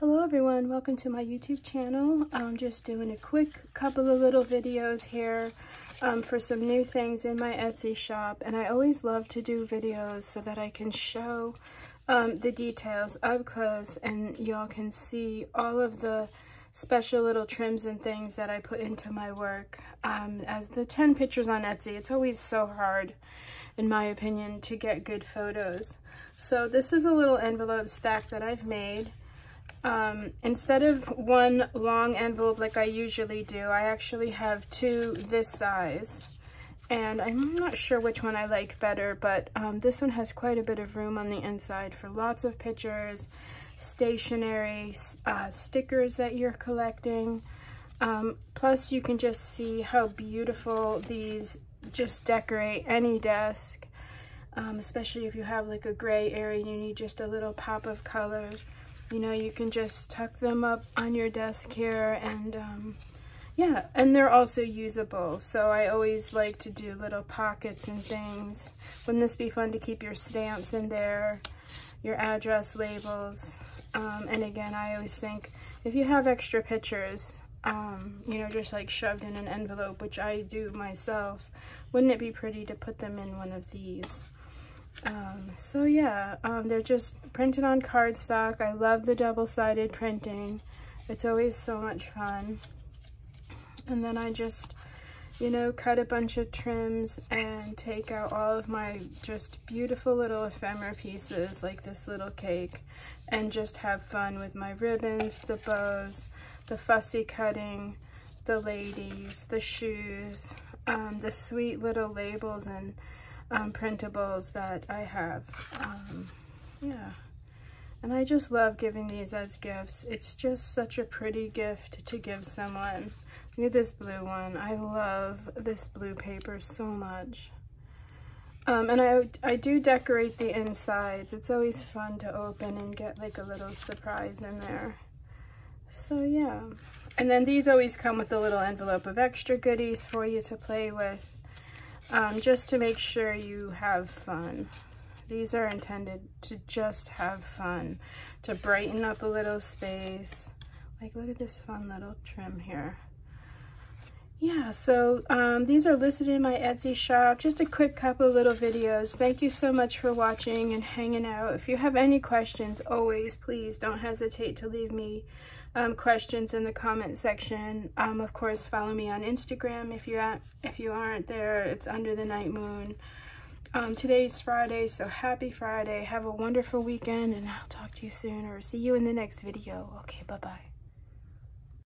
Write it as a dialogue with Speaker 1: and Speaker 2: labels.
Speaker 1: Hello everyone, welcome to my YouTube channel. I'm just doing a quick couple of little videos here um, for some new things in my Etsy shop. And I always love to do videos so that I can show um, the details up close and y'all can see all of the special little trims and things that I put into my work. Um, as the 10 pictures on Etsy, it's always so hard, in my opinion, to get good photos. So this is a little envelope stack that I've made. Um, instead of one long envelope like I usually do, I actually have two this size. And I'm not sure which one I like better, but um, this one has quite a bit of room on the inside for lots of pictures, stationery, uh, stickers that you're collecting. Um, plus, you can just see how beautiful these just decorate any desk, um, especially if you have like a gray area and you need just a little pop of color you know, you can just tuck them up on your desk here and um, yeah, and they're also usable. So I always like to do little pockets and things. Wouldn't this be fun to keep your stamps in there, your address labels? Um, and again, I always think if you have extra pictures, um, you know, just like shoved in an envelope, which I do myself, wouldn't it be pretty to put them in one of these? Um, so yeah, um, they're just printed on cardstock. I love the double-sided printing. It's always so much fun. And then I just, you know, cut a bunch of trims and take out all of my just beautiful little ephemera pieces like this little cake and just have fun with my ribbons, the bows, the fussy cutting, the ladies, the shoes, um, the sweet little labels and um, printables that I have. Um, yeah. And I just love giving these as gifts. It's just such a pretty gift to give someone. Look at this blue one. I love this blue paper so much. Um, and I, I do decorate the insides. It's always fun to open and get like a little surprise in there. So yeah. And then these always come with a little envelope of extra goodies for you to play with um, just to make sure you have fun. These are intended to just have fun, to brighten up a little space. Like, look at this fun little trim here. Yeah, so um, these are listed in my Etsy shop. Just a quick couple little videos. Thank you so much for watching and hanging out. If you have any questions, always, please don't hesitate to leave me um, questions in the comment section. Um, of course, follow me on Instagram if you're at, if you aren't there. It's under the night moon. Um, today's Friday, so happy Friday. Have a wonderful weekend, and I'll talk to you soon or see you in the next video. Okay, bye-bye.